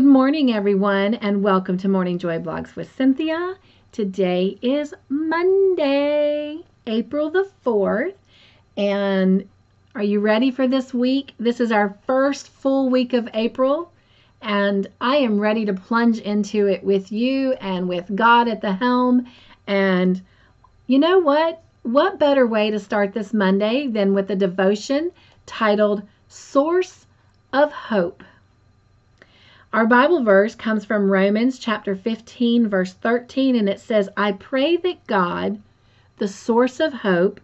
Good morning, everyone, and welcome to Morning Joy Blogs with Cynthia. Today is Monday, April the 4th, and are you ready for this week? This is our first full week of April, and I am ready to plunge into it with you and with God at the helm. And you know what? What better way to start this Monday than with a devotion titled Source of Hope? Our Bible verse comes from Romans chapter 15, verse 13, and it says, I pray that God, the source of hope,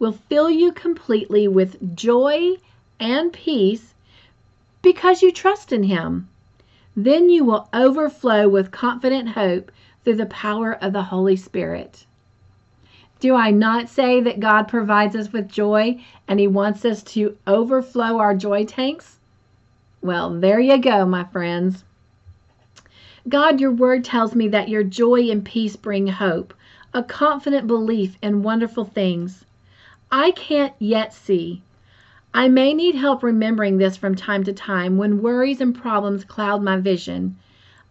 will fill you completely with joy and peace because you trust in Him. Then you will overflow with confident hope through the power of the Holy Spirit. Do I not say that God provides us with joy and He wants us to overflow our joy tanks? Well, there you go, my friends. God, your word tells me that your joy and peace bring hope, a confident belief in wonderful things. I can't yet see. I may need help remembering this from time to time when worries and problems cloud my vision.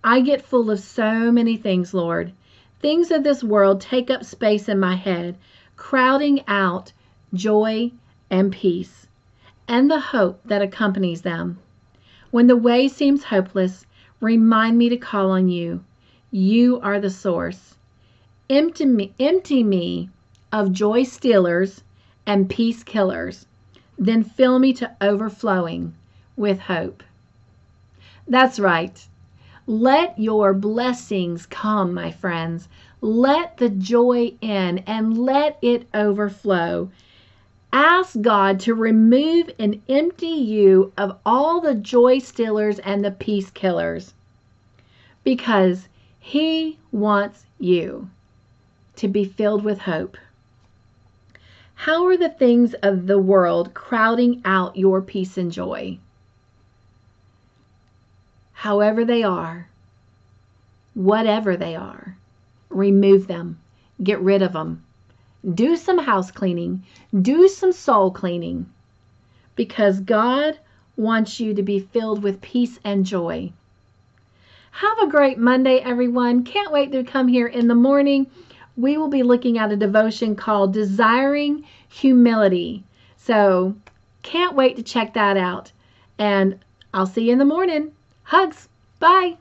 I get full of so many things, Lord. Things of this world take up space in my head, crowding out joy and peace and the hope that accompanies them. When the way seems hopeless, remind me to call on you. You are the source. Empty me, empty me of joy stealers and peace killers, then fill me to overflowing with hope. That's right. Let your blessings come, my friends. Let the joy in and let it overflow. Ask God to remove and empty you of all the joy stealers and the peace killers because He wants you to be filled with hope. How are the things of the world crowding out your peace and joy? However, they are, whatever they are, remove them, get rid of them do some house cleaning, do some soul cleaning, because God wants you to be filled with peace and joy. Have a great Monday, everyone. Can't wait to come here in the morning. We will be looking at a devotion called Desiring Humility. So, can't wait to check that out. And I'll see you in the morning. Hugs. Bye.